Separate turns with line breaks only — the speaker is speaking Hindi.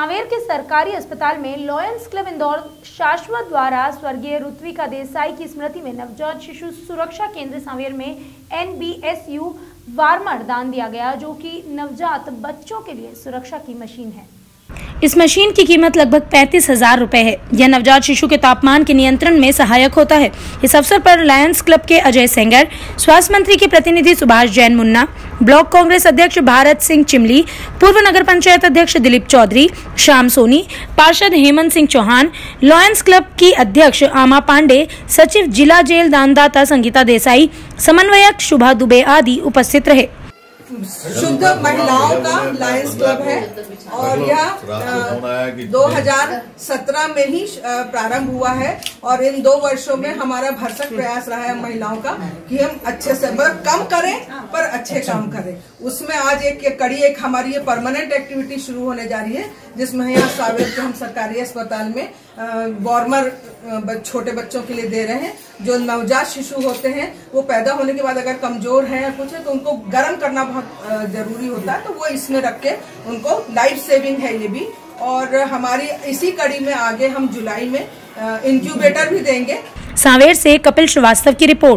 सरकारी अस्पताल में लॉयंस क्लब इंदौर शाश्वत द्वारा स्वर्गीय ऋत्विका देसाई की स्मृति में नवजात शिशु सुरक्षा केंद्र सांवेर में एनबीएसयू वार्मर दान दिया गया, जो कि नवजात बच्चों के लिए सुरक्षा की मशीन है।
इस मशीन की कीमत लगभग पैंतीस हज़ार रूपए है। यह नवजात शिशु के तापमान के नियंत्रण में सहायक होता है। इस अवसर पर लायंस क्लब के अजय सेंगर, स्वास्थ्य मंत्री के प्रतिनिधि सुभाष जैन मुन्ना ब्लॉक कांग्रेस अध्यक्ष भारत सिंह चिमली, पूर्व नगर पंचायत अध्यक्ष दिलीप चौधरी, श्याम सोनी, पार्षद हेमंत सिंह चौहान, लॉयंस क्लब की अध्यक्ष आमा पांडे, सचिव जिला जेल दानदाता संगीता देसाई, समन्वयक शुभा दुबे आदि उपस्थित रहे।
शुद्ध महिलाओं का लायंस क्लब है। और यह 2017 में ही प्रारंभ हुआ है। और इन दो वर्षों में हमारा भरसक प्रयास रहा है महिलाओं का कि हम अच्छे से मतलब कम करें पर अच्छे काम करें। उसमें आज एक कड़ी एक हमारी ये परमानेंट एक्टिविटी शुरू होने जा रही है जिसमें यहाँ सावेर के हम सरकारी अस्पताल में वार्मर छोटे बच्चों के लिए दे रहे हैं जो नवजात शिशु होते हैं वो पैदा होने के बाद अगर कमज़ोर है या कुछ है तो उनको गर्म करना बहुत ज़रूरी होता है तो वो इसमें रख के उनको लाइफ सेविंग है ये भी। और हमारी इसी कड़ी में आगे हम जुलाई में इंक्यूबेटर भी देंगे।
सावेर से कपिल श्रीवास्तव की रिपोर्ट।